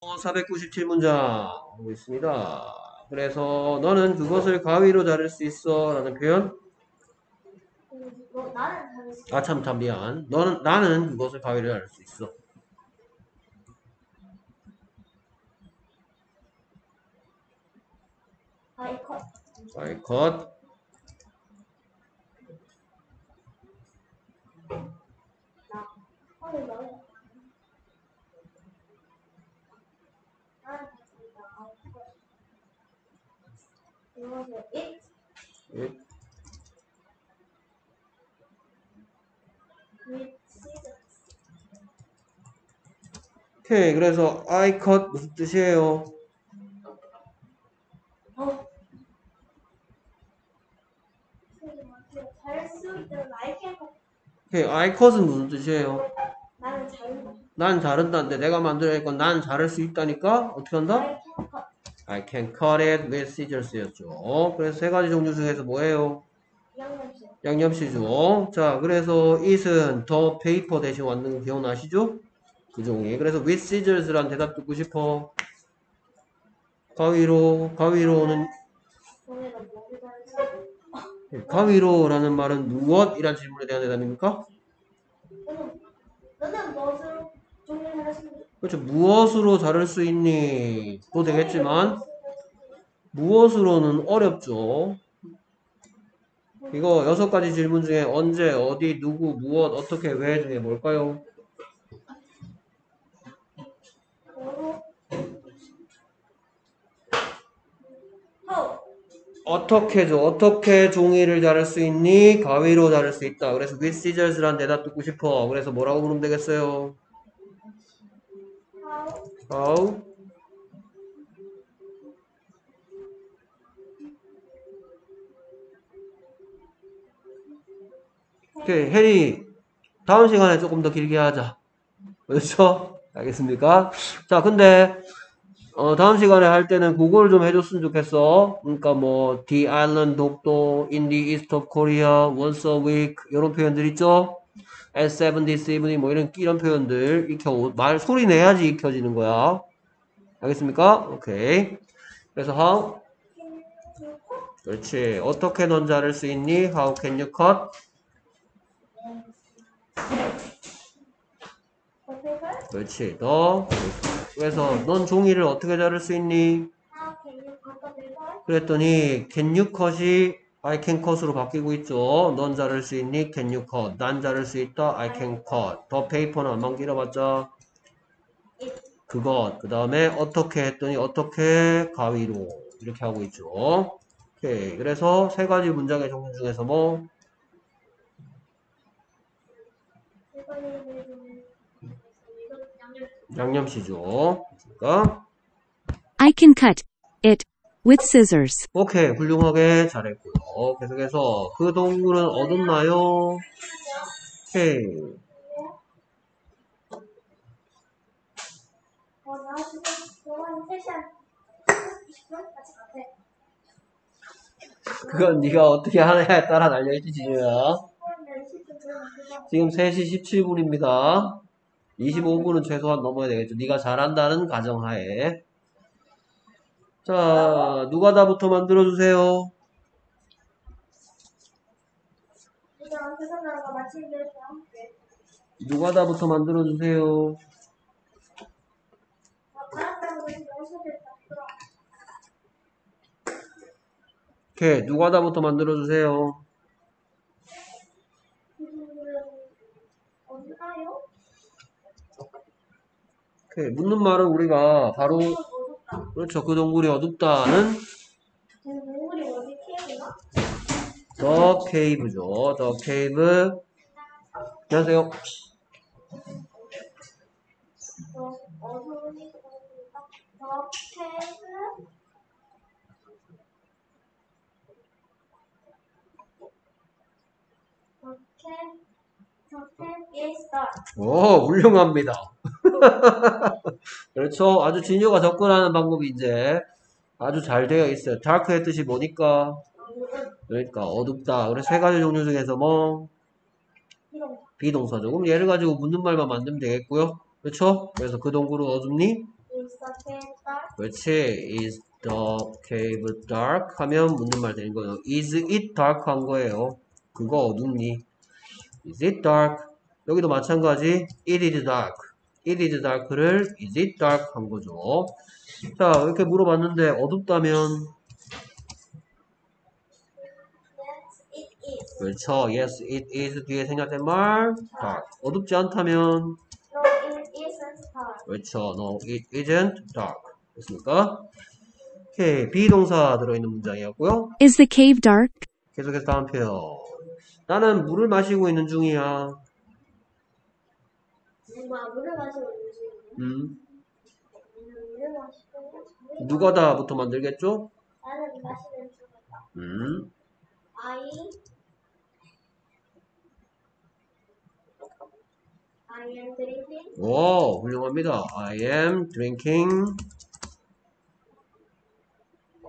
497문장 보고 있습니다. 그래서 너는 그것을 가위로 자를 수 있어 라는 표현 너 나는 다를 수아참 참 미안 너는 나는 그것을 가위로 자를 수 있어. 가위 컷 나. 허리 너야. 나는 다르다. 아이 컷. It 예. scissors. 오케이 그래서 I cut 무슨 뜻이에요? 어. 오케이 I cut은 무슨 뜻이에요? 나는 자른다. 난 자른다는데 내가 만들어야니까 난 자를 수 있다니까 어떻게 한다? I can cut. It with scissors였죠. 그래서 세 가지 종류 중에서 뭐예요? 양념씨. 양념씨죠. 자, 그래서 it은 the paper 대신 왔는 거 기억나시죠? 그 종이. 그래서 with scissors란 대답 듣고 싶어. 가위로, 가위로는, 다르지? 가위로라는 말은 무엇이란 질문에 대한 대답입니까? 너는 너는 무엇으로 종이를 하시는 그렇죠. 무엇으로 자를 수 있니? 도 되겠지만, 무엇으로는 어렵죠. 이거 여섯 가지 질문 중에 언제, 어디, 누구, 무엇, 어떻게, 왜 중에 뭘까요? 어떻게죠? 어떻게 종이를 자를 수 있니? 가위로 자를 수 있다. 그래서 with scissors란 대답 듣고 싶어. 그래서 뭐라고 물으면 되겠어요? How? 오케이, 해리. 다음 시간에 조금 더 길게 하자. 그렇죠? 알겠습니까? 자, 근데 어, 다음 시간에 할 때는 그걸 좀 해줬으면 좋겠어. 그러니까 뭐 The island 독도, in the east of Korea, once a week 이런 표현들 있죠? At 7 this evening 뭐 이런 이런 표현들 익혀 말 소리 내야지 익혀지는 거야. 알겠습니까? 오케이. 그래서 how 그렇지. 어떻게 넌 자를 수 있니? How can you cut? 그렇지. 너 그래서 넌 종이를 어떻게 자를 수 있니? 그랬더니 can you cut이 I can cut으로 바뀌고 있죠. 넌 자를 수 있니? Can you cut? 난 자를 수 있다. I can cut. 더 페이퍼는 안만 길어봤자. 그것. 그 다음에 어떻게 했더니 어떻게 가위로 이렇게 하고 있죠. 오케이. 그래서 세 가지 문장의 종류 중에서 뭐. 양념시죠. 그러니까 I can cut it with scissors. 오케이. 훌륭하게 잘했고요. 계속해서 그 동물은 어둡나요? 오케이. 어, 나 지금 너랑 셋이 한 20분 같이 가세. 그건 네가 어떻게 하느냐에 따라 달려있지 지효야. 그런데 20분 그러면 그거 지금 3시 17분입니다. 25분은 최소한 넘어야 되겠죠. 네가 잘한다는 가정하에. 자, 누가 다부터 만들어주세요. 누가 다부터 만들어주세요. 오케이, 누가 다부터 만들어주세요. 오케이, 묻는 말은 우리가 바로. 그렇죠. 그 동굴이 어둡다는 지금 동물이 어디 피해나? 더 케이브죠. 더 케이브. 안녕하세요. 오, 훌륭합니다. 그렇죠. 아주 진효가 접근하는 방법이 이제 아주 잘 되어 있어요. 다크의 뜻이 뭐니까? 그러니까 어둡다. 그래서 세 가지 종류 중에서 뭐 비동사죠. 그럼 얘를 가지고 묻는 말만 만들면 되겠고요. 그렇죠? 그래서 그 동굴은 어둡니? 그렇지. Is the cave dark? 하면 묻는 말 되는 거예요. Is it dark? 한 거예요. 그거 어둡니? Is it dark? 여기도 마찬가지. It is dark. It is dark를 Is it dark? 한 거죠. 자, 이렇게 물어봤는데 어둡다면 Yes, it is. 그렇죠. Yes, it is 뒤에 생략된 말 dark. 어둡지 않다면 No, it isn't dark. 그렇죠. No, it isn't dark. 됐습니까? 오케이. 비동사 들어있는 문장이었고요. Is the cave dark? 계속해서 다음 표현. 나는 물을 마시고 있는 중이야. 누가 물을 마시고? 음, 물을 마시고 있는 누가 다부터 만들겠죠? 나는 마시는 중이다. 음, I I am drinking 오, 훌륭합니다. I am drinking.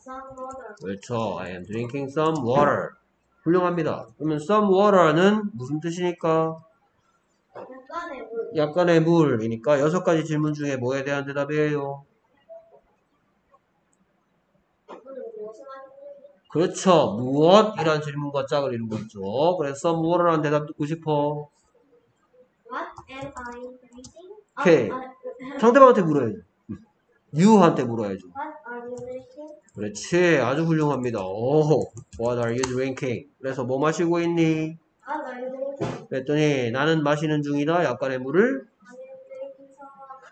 some water. 그렇죠. I am drinking some water. 훌륭합니다. 그러면 some water는 무슨 뜻이니까? 약간의 물. 약간의 물이니까 여섯 가지 질문 중에 뭐에 대한 대답이에요? 그렇죠. 무엇이란 질문과 짝을 이루고 있죠. 그래서 water라는 대답 듣고 싶어. What am I drinking? 오케이. 상대방한테 물어야죠. you한테 물어야죠. What are you drinking? 그렇지. 아주 훌륭합니다. 오, what are you drinking? 그래서 뭐 마시고 있니? 그랬더니 나는 마시는 중이다. 약간의 물을.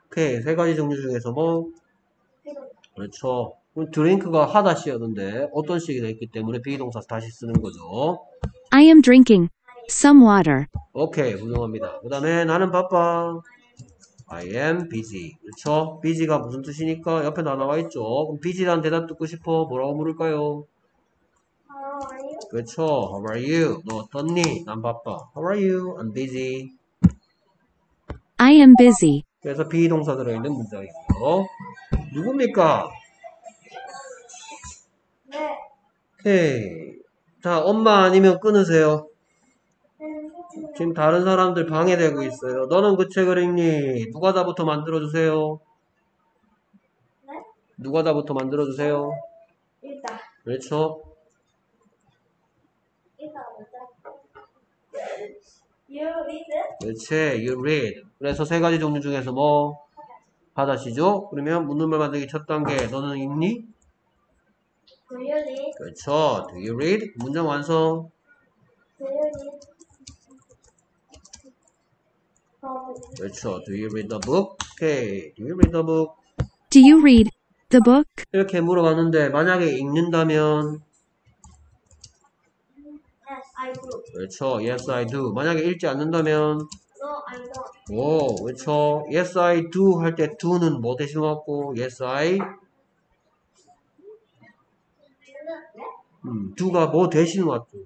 오케이. 세 가지 종류 중에서 뭐? 그렇죠. 드링크가 하다 시였는데 어떤 식이 돼 있기 때문에 비동사 다시 쓰는 거죠. I am drinking some water. 오케이. 훌륭합니다. 그 다음에 나는 바빠. I am busy. 그렇죠. busy가 무슨 뜻이니까 옆에 다 나와 있죠. 그럼 busy라는 대답 듣고 싶어. 뭐라고 물을까요? How are you? 그렇죠. How are you? 너 어떻니? 난 바빠. How are you? I'm busy. I am busy. 그래서 비동사 들어있는 문장이고요. 누굽니까? 네. 자, 엄마 아니면 끊으세요. 음, 지금 다른 사람들 방해되고 있어요. 너는 그 책을 읽니? 누가 다부터 만들어주세요. 네? 누가 다부터 만들어주세요. 일단 그렇죠. 일단 먼저 You read 그렇지. You read. 그래서 세 가지 종류 중에서 뭐? 받아시죠? 그러면 묻는 말 만들기 첫 단계. 너는 읽니? Do you read? 그렇죠. Do you read? 문장 완성. Do you read? 어, 그렇죠. Do you read the book? 오케이. Do you read the book? Do you read the book? 이렇게 물어봤는데 만약에 읽는다면 Yes, I do. 그렇죠. Yes, I do. 만약에 읽지 않는다면 No, I don't. 오, 그렇죠. Yes, I do 할 때 do는 뭐 대신 왔고 Yes, I 네? 음, do가 뭐 대신 왔죠.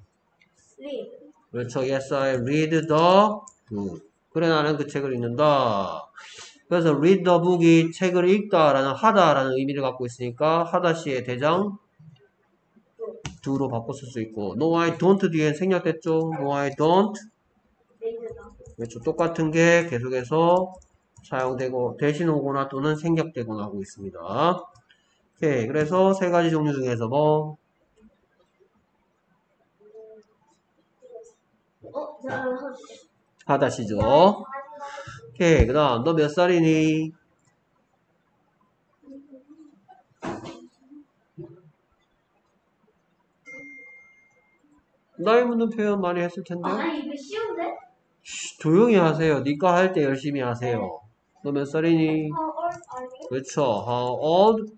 Read. 그렇죠. Yes, I read the book. 그래 나는 그 책을 읽는다. 그래서 read the book이 책을 읽다라는 하다라는 의미를 갖고 있으니까 하다시의 대장 do로 바꿨을 수 있고 no, I don't 뒤엔 생략됐죠. no, I don't. 그렇죠. 똑같은 게 계속해서 사용되고 대신 오거나 또는 생략되거나 하고 있습니다. 오케이. 그래서 세 가지 종류 중에서 뭐 하다시죠. 오케이. 그 다음 너 몇 살이니? 나이 묻는 표현 많이 했을 텐데. 아, 이거 쉬운데? 쉬, 조용히 하세요. 니가 할 때 열심히 하세요. 너 몇 살이니? How old are you? 그렇죠. How old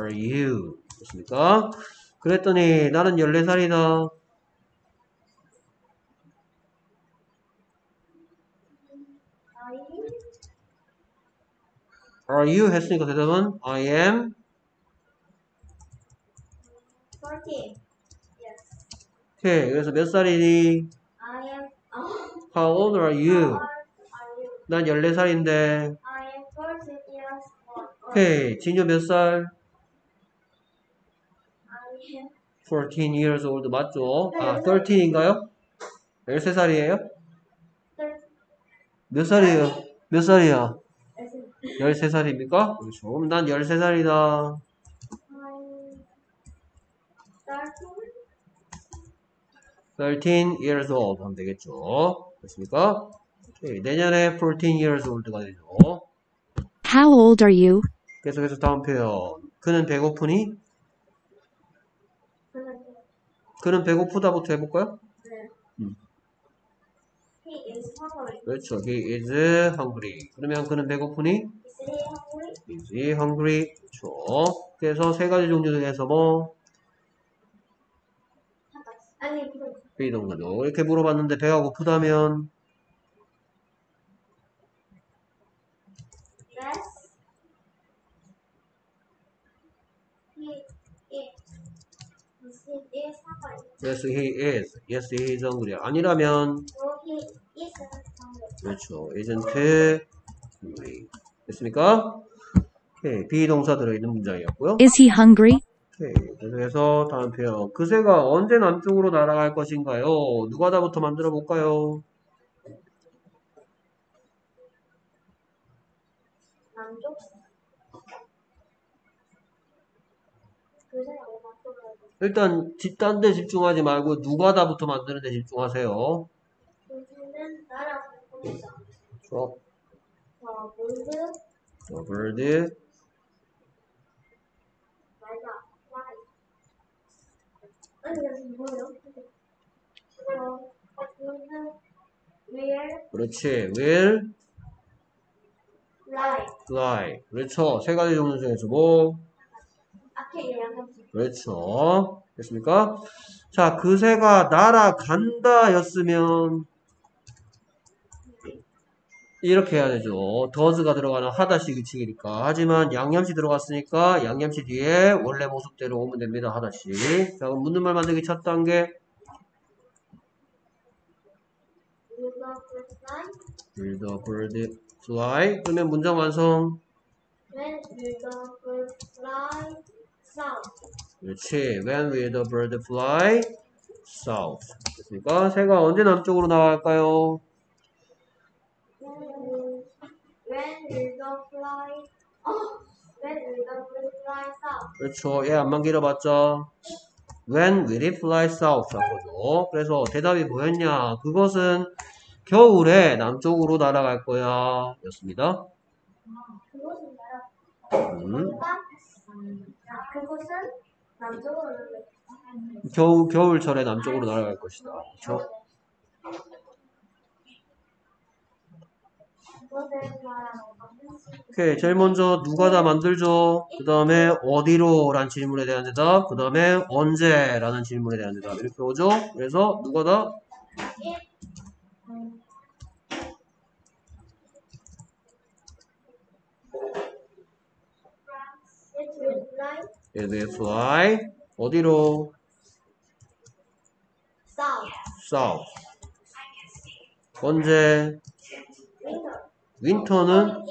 are you? 됐습니까? 그랬더니 나는 14살이다. I Are you? 했으니까 대답은 I am. 14. 오케이. 그래서 몇 살이니? I am. Oh, How old are you? 난 14살인데. I am 14 years old. 오케이. 진유 몇 살? I am 14 years old 맞죠? 아, 13인가요? 13살이에요? 13. 몇 살이에요? 몇 살이야? 13살입니까? 그렇죠. 난 13살이다. I'm starting 13 years old 하면 되겠죠. 됐습니까? 오케이. 내년에 14 years old가 되죠. How old are you? 계속해서 다음 표현. 그는 배고프니? 그는 그는 배고프다부터 해볼까요? 네. 음. He is hungry. 그렇죠. He is hungry. 그러면 그는 배고프니? Is he hungry? Is he hungry? 그렇죠. 그래서 세 가지 종류 중에서 뭐 아니 그 비동사죠. 이렇게 물어봤는데 배가 고프다면 yes. He is. Yes, he is. Hungry. 아니라면. 그렇죠. isn't hungry. 됐습니까? 오케이. 비동사 들어있는 문장이었고요. Is he hungry? 오케이. 계속해서 다음 표현. 그새가 언제 남쪽으로 날아갈 것인가요? 누가 다부터 만들어 볼까요? 남쪽. 그 남쪽으로. 일단 딴데 집중하지 말고 누가 다부터 만드는 데 집중하세요. 그는 나랑 공부자. 그렇죠. 어, 몰드 어, 말다 와이. 아니 이거 뭐예요? 어, 그렇지. will fly. 그렇죠. 세 가지 종류 중에서 뭐? 그렇죠. 됐습니까? 자, 그새가 날아간다 였으면 이렇게 해야 되죠. 더즈가 들어가는 하다시 규칙이니까. 하지만 양념시 들어갔으니까 양념시 뒤에 원래 모습대로 오면 됩니다. 하다시. 자, 그럼 묻는 말 만들기 첫 단계. will the bird fly? 그러면 문장 완성. When will the bird fly south? 그렇지. When will the bird fly south? 됐습니까? 새가 언제 남쪽으로 나갈까요? When will, when will the fly? Oh, when will the bird fly south? 그렇죠. 얘 안만 길어봤자 When will it fly south? 하거든요. 그래서 대답이 뭐였냐? 그것은 겨울에 남쪽으로 날아갈 거야. 였습니다. 음. 아, 그것은 남쪽으로 겨우, 겨울철에 남쪽으로 날아갈 것이다. 그렇죠? 그것을 말하는 거. 오케이. 제일 먼저 누가 다 만들죠? 그 다음에 어디로? 라는 질문에 대한 대답. 그 다음에 언제? 라는 질문에 대한 대답. 이렇게 오죠? 그래서 누가 다? Fly It will fly. 어디로? south. south. 언제? Winter. 윈터는?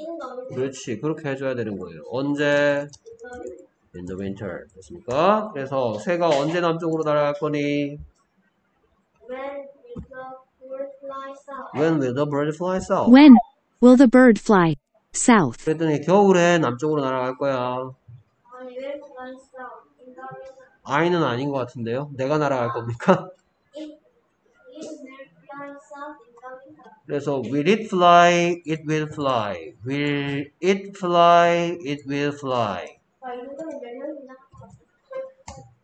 그렇지. 그렇게 해줘야 되는 거예요. 언제? in the winter. 됐습니까? 그래서 새가 언제 남쪽으로 날아갈 거니? When will the bird fly south? When will the bird fly south? When will the bird fly south? 그랬더니 겨울에 남쪽으로 날아갈 거야. I will fly south in the winter. I는 아닌 것 같은데요. 내가 날아갈 겁니까? 그래서 will it fly? It will fly. Will it fly? It will fly.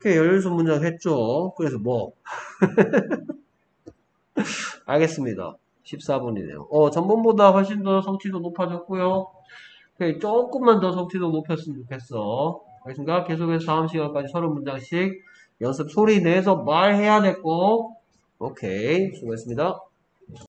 이렇게 열일수 문장 했죠. 그래서 뭐? 알겠습니다. 14분이네요. 어, 전번보다 훨씬 더 성취도 높아졌고요. 조금만 더 성취도 높였으면 좋겠어. 알겠습니까? 계속해서 다음 시간까지 서른 문장씩 연습 소리 내서 말해야 됐고. 오케이, 수고했습니다.